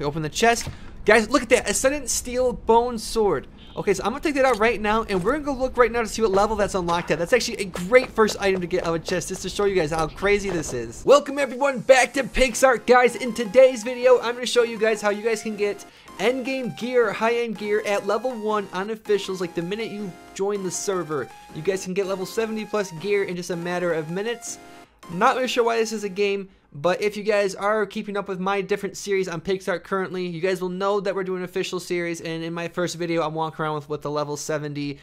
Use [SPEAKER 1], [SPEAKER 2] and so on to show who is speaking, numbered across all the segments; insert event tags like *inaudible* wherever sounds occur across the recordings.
[SPEAKER 1] We open the chest. Guys, look at that. Ascendant Steel Bone Sword. Okay, so I'm going to take that out right now, and we're going to go look right now to see what level that's unlocked at. That's actually a great first item to get out of a chest, just to show you guys how crazy this is. Welcome, everyone, back to PixARK, guys. In today's video, I'm going to show you guys how you guys can get endgame gear, high-end gear at level 1 on officials. Like, the minute you join the server, you guys can get level 70 plus gear in just a matter of minutes. Not really sure why this is a game, but if you guys are keeping up with my different series on PixARK currently, you guys will know that we're doing an official series. And in my first video, I'm walking around with, with the level 70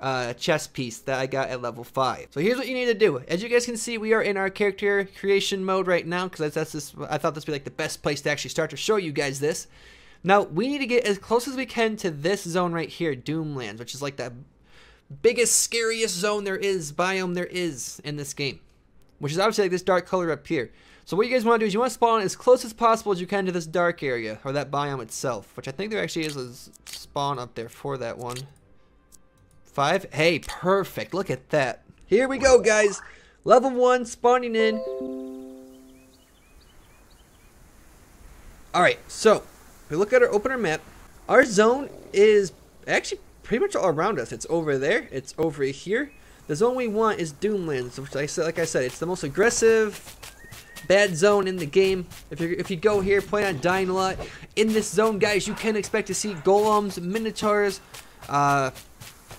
[SPEAKER 1] uh, chest piece that I got at level 5. So here's what you need to do. As you guys can see, we are in our character creation mode right now because that's, that's this, I thought this would be like the best place to actually start to show you guys this. Now, we need to get as close as we can to this zone right here, Doomlands, which is like the biggest, scariest zone there is, biome there is in this game. Which is obviously like this dark color up here. So what you guys want to do is you want to spawn as close as possible as you can to this dark area, or that biome itself, which I think there actually is a spawn up there for that one. Five? Hey, perfect. Look at that. Here we go, guys. Level one, spawning in. Alright, so, we look at our opener map. Our zone is actually pretty much all around us. It's over there. It's over here. The zone we want is Doomlands, which I said, like I said, it's the most aggressive, bad zone in the game. If you if you go here, plan on dying a lot. In this zone, guys, you can expect to see golems, minotaurs, uh,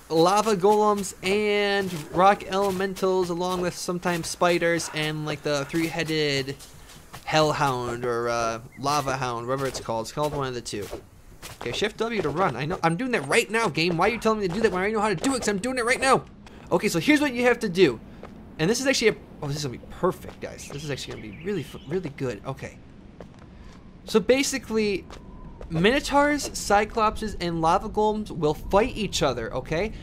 [SPEAKER 1] lava golems, and rock elementals, along with sometimes spiders and like the three-headed hellhound or uh, lava hound, whatever it's called. It's called one of the two. Okay, Shift W to run. I know I'm doing that right now, game. Why are you telling me to do that when I know how to do it? Because I'm doing it right now. Okay, so here's what you have to do. And this is actually a... Oh, this is going to be perfect, guys. This is actually going to be really, really good. Okay. So basically, Minotaurs, Cyclopses, and Lava Golems will fight each other, okay?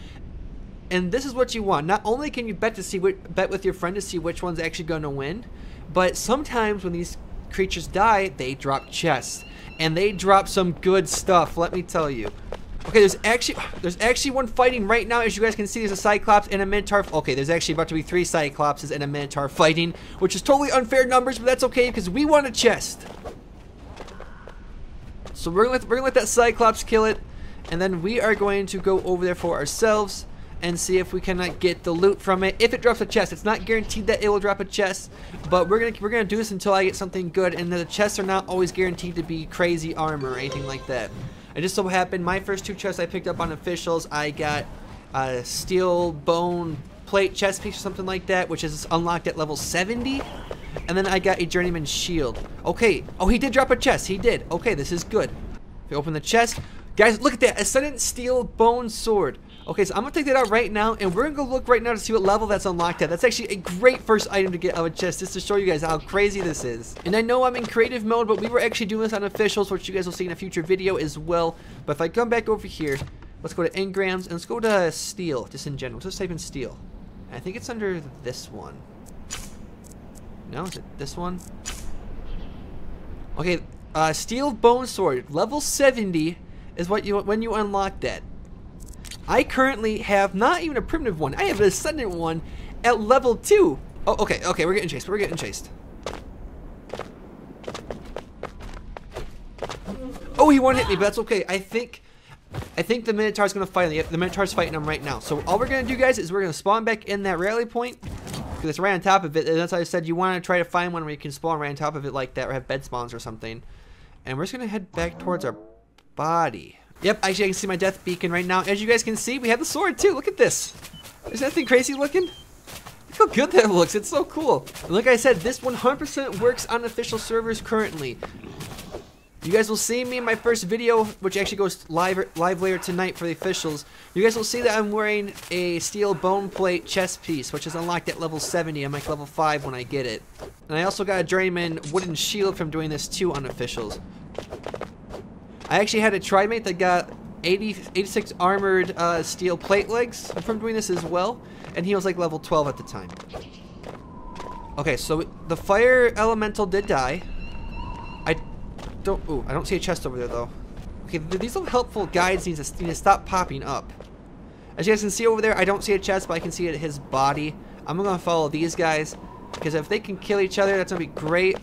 [SPEAKER 1] And this is what you want. Not only can you bet to see bet with your friend to see which one's actually going to win, but sometimes when these creatures die, they drop chests. And they drop some good stuff, let me tell you. Okay, there's actually there's actually one fighting right now. As you guys can see, there's a Cyclops and a Minotaur. Okay, there's actually about to be three Cyclopses and a Minotaur fighting, which is totally unfair numbers, but that's okay because we want a chest. So we're gonna let, we're gonna let that Cyclops kill it, and then we are going to go over there for ourselves and see if we cannot get the loot from it. If it drops a chest, it's not guaranteed that it will drop a chest, but we're gonna we're gonna do this until I get something good. And the chests are not always guaranteed to be crazy armor or anything like that. It just so happened my first two chests I picked up on officials, I got a steel bone plate chest piece or something like that, which is unlocked at level 70. And then I got a journeyman shield. Okay. Oh, he did drop a chest. He did. Okay, this is good. If we open the chest, guys, look at that ascendant steel bone sword. Okay, so I'm to take that out right now, and we're to go look right now to see what level that's unlocked at. That's actually a great first item to get out of a chest, just to show you guys how crazy this is. And I know I'm in creative mode, but we were actually doing this on officials, which you guys will see in a future video as well. But if I come back over here, let's go to engrams, and let's go to steel, just in general. Let's just type in steel. I think it's under this one. No, is it this one? Okay, uh, steel bone sword, level 70 is what you when you unlock that. I currently have not even a primitive one. I have an ascendant one at level 2. Oh, okay, okay, we're getting chased. We're getting chased. Oh, he won't hit me, but that's okay. I think I think the Minotaur's going to fight him. The Minotaur's fighting him right now. So all we're going to do, guys, is we're going to spawn back in that rally point. Because it's right on top of it. And that's why I said you want to try to find one where you can spawn right on top of it like that. Or have bed spawns or something. And we're just going to head back towards our body. Yep, actually I can see my death beacon right now. As you guys can see, we have the sword too. Look at this. Is that thing crazy looking? Look how good that looks. It's so cool. And like I said, this 100% works on official servers currently. You guys will see me in my first video, which actually goes live live later tonight for the officials. You guys will see that I'm wearing a steel bone plate chest piece, which is unlocked at level 70. I'm like level 5 when I get it. And I also got a journeyman wooden shield from doing this too on officials. I actually had a tribemate that got 80, 86 armored uh, steel plate legs from doing this as well, and he was like level 12 at the time. Okay, so the fire elemental did die. I don't, ooh, I don't see a chest over there though. Okay, these little helpful guides need to, need to stop popping up. As you guys can see over there, I don't see a chest, but I can see his body. I'm gonna follow these guys, because if they can kill each other, that's gonna be great.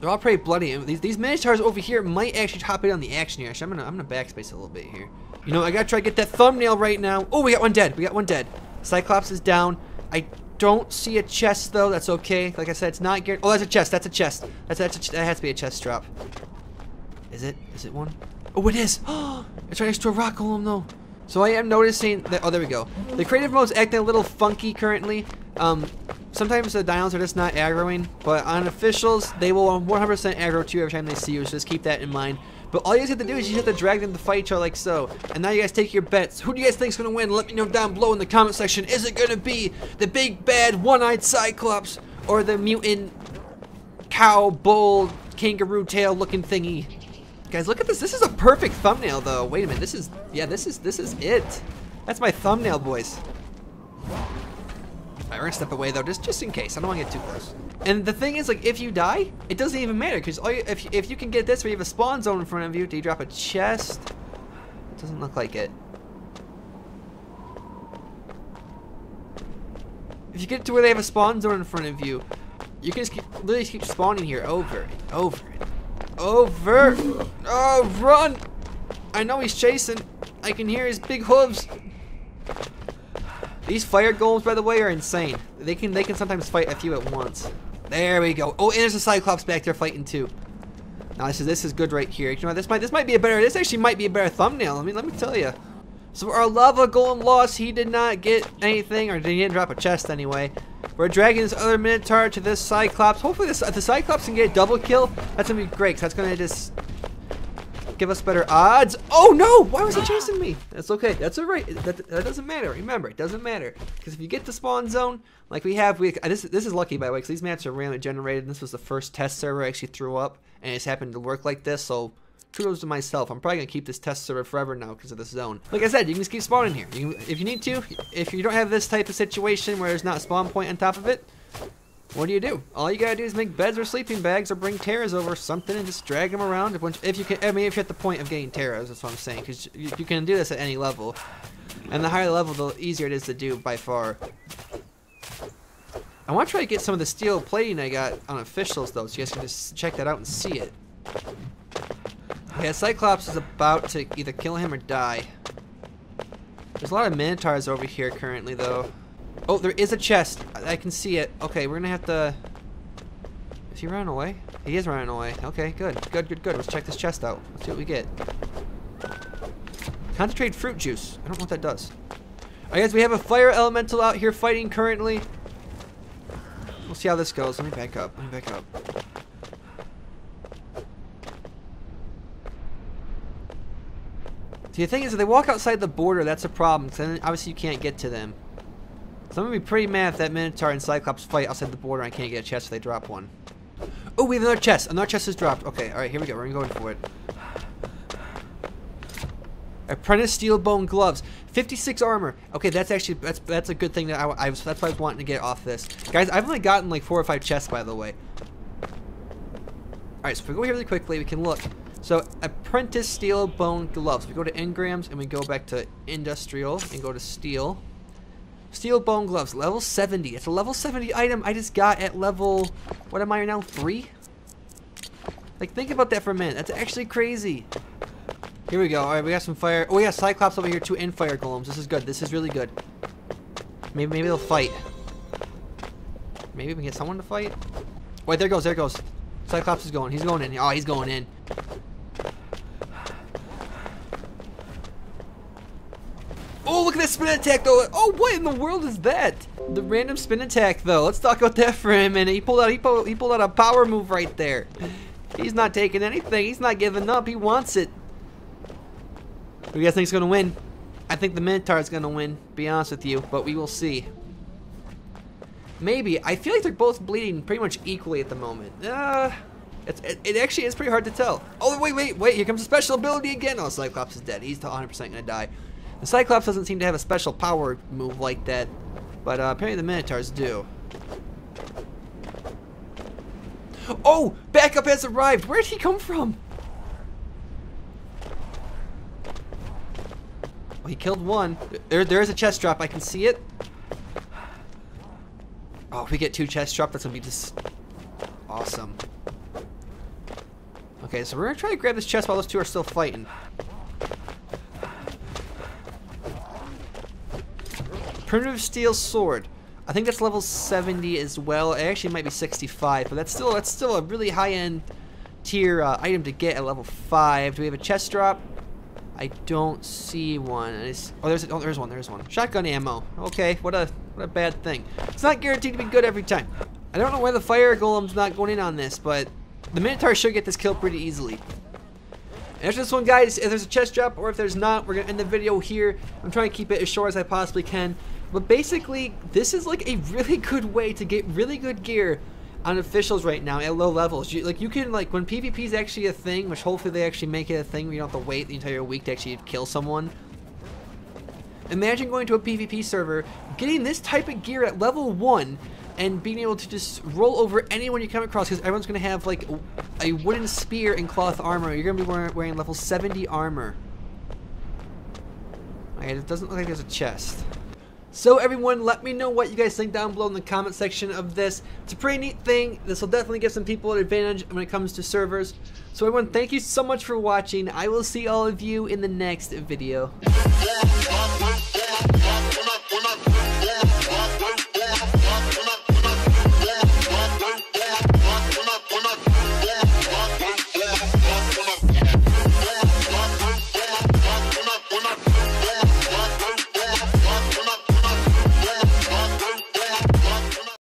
[SPEAKER 1] They're all pretty bloody. These these Minotaurs over here might actually hop in on the action here. Actually, I'm gonna I'm gonna backspace a little bit here. You know, I gotta try to get that thumbnail right now. Oh, we got one dead. We got one dead. Cyclops is down. I don't see a chest though. That's okay. Like I said, it's not guaranteed. Oh, that's a chest. That's a chest. That's, that's a, that has to be a chest drop. Is it? Is it one? Oh, it is. Oh, it's right next to a rock golem though. So I am noticing that. Oh, there we go. The creative mode's acting a little funky currently. Um, sometimes the dinos are just not aggroing, but on officials, they will 100% aggro to you every time they see you. So just keep that in mind. But all you guys have to do is you just have to drag them to fight each other like so. And now you guys take your bets. Who do you guys think is going to win? Let me know down below in the comment section. Is it going to be the big bad one-eyed Cyclops or the mutant cow, bull, kangaroo tail looking thingy? Guys, look at this. This is a perfect thumbnail though. Wait a minute. This is, yeah, this is, this is it. That's my thumbnail, boys. Alright, we're gonna step away though, just just in case. I don't want to get too close. And the thing is, like, if you die, it doesn't even matter because if if you can get this, where you have a spawn zone in front of you, do you drop a chest? It doesn't look like it. If you get to where they have a spawn zone in front of you, you can just keep, literally keep spawning here over and over and over. Oh, run! I know he's chasing. I can hear his big hooves. These fire golems, by the way, are insane. They can they can sometimes fight a few at once. There we go. Oh, and there's a Cyclops back there fighting too. Now this is this is good right here. You know this might this might be a better this actually might be a better thumbnail. I mean let me tell you. So our lava golem lost. He did not get anything, or he didn't drop a chest anyway. We're dragging this other Minotaur to this Cyclops. Hopefully this the Cyclops can get a double kill. That's gonna be great. That's gonna just give us better odds. Oh no! Why was he chasing me? That's okay. That's alright. That, that doesn't matter. Remember, it doesn't matter. Because if you get the spawn zone, like we have, we uh, this this is lucky by the way, because these maps are randomly generated. This was the first test server I actually threw up, and it's happened to work like this. So kudos to myself. I'm probably gonna keep this test server forever now because of this zone. Like I said, you can just keep spawning here. You can, if you need to, if you don't have this type of situation where there's not a spawn point on top of it, what do you do? All you gotta do is make beds or sleeping bags or bring Terras over something and just drag them around. If you can, I mean, if you're at the point of getting Terras, that's what I'm saying, because you, you, can do this at any level. And the higher level, the easier it is to do by far. I want to try to get some of the steel plating I got on officials though, so you guys can just check that out and see it. Yeah, Cyclops is about to either kill him or die. There's a lot of Minotaurs over here currently though. Oh, there is a chest. I, I can see it. Okay, we're gonna have to... Is he running away? He is running away. Okay, good. Good, good, good. Let's check this chest out. Let's see what we get. Concentrated fruit juice. I don't know what that does. Alright guys, we have a fire elemental out here fighting currently. We'll see how this goes. Let me back up. Let me back up. See, the thing is, if they walk outside the border, that's a problem. Because then obviously you can't get to them. So I'm gonna be pretty mad if that Minotaur and Cyclops fight outside the border and I can't get a chest if they drop one. Oh, we have another chest. Another chest is dropped. Okay, alright, here we go. We're gonna go for it. Apprentice steel bone gloves. 56 armor. Okay, that's actually that's that's a good thing that I, I was that's why I was wanting to get off this. Guys, I've only gotten like four or five chests by the way. Alright, so if we go here really quickly, we can look. So, apprentice steel bone gloves. We go to engrams and we go back to industrial and go to steel. Steel bone gloves, level 70. It's a level 70 item I just got at level, what am I now, 3? Like, think about that for a minute. That's actually crazy. Here we go. Alright, we got some fire. Oh, we got Cyclops over here too, and fire golems. This is good. This is really good. Maybe maybe they'll fight. Maybe we can get someone to fight. Wait, there goes, there goes. Cyclops is going. He's going in. Oh, he's going in. Oh, look at that spin attack, though. Oh, what in the world is that? The random spin attack, though. Let's talk about that *laughs* for a minute. He pulled out, he pulled, he pulled out a power move right there. He's not taking anything. He's not giving up. He wants it. Who do you guys think is going to win? I think the Minotaur is going to win, be honest with you, but we will see. Maybe. I feel like they're both bleeding pretty much equally at the moment. Uh, it, it, actually is pretty hard to tell. Oh, wait, wait, wait. Here comes a special ability again. Oh, Cyclops is dead. He's 100% going to die. The Cyclops doesn't seem to have a special power move like that, but uh, apparently the Minotaurs do. Oh! Backup has arrived! Where'd he come from? Oh, he killed one. There, there is a chest drop. I can see it. Oh, if we get two chest drop, that's gonna be just awesome. Okay, so we're gonna try to grab this chest while those two are still fighting. Primitive steel sword. I think that's level 70 as well. It actually might be 65, but that's still that's still a really high-end tier uh, item to get at level 5. Do we have a chest drop? I don't see one. oh, there's oh, there's one. There's one. Shotgun ammo. Okay, what a what a bad thing. It's not guaranteed to be good every time. I don't know why the fire golem's not going in on this, but the Minotaur should get this kill pretty easily. And after this one, guys, if there's a chest drop or if there's not, we're gonna end the video here. I'm trying to keep it as short as I possibly can. But basically, this is like a really *laughs* good way to get really good gear on officials right now at low levels. You, like you can like when PvP is actually a thing, which hopefully they actually make it a thing where you don't have to wait the entire week to actually kill someone. Imagine going to a PvP server, getting this type of gear at level 1, and being able to just roll over anyone you come across because everyone's going to have like a wooden spear and cloth armor. You're to be wearing, wearing level 70 armor. Okay, it doesn't look like there's a chest. So everyone, let me know what you guys think down below in the comment section of this. It's a pretty neat thing. This will definitely give some people an advantage when it comes to servers. So everyone, thank you so much for watching. I will see all of you in the next video.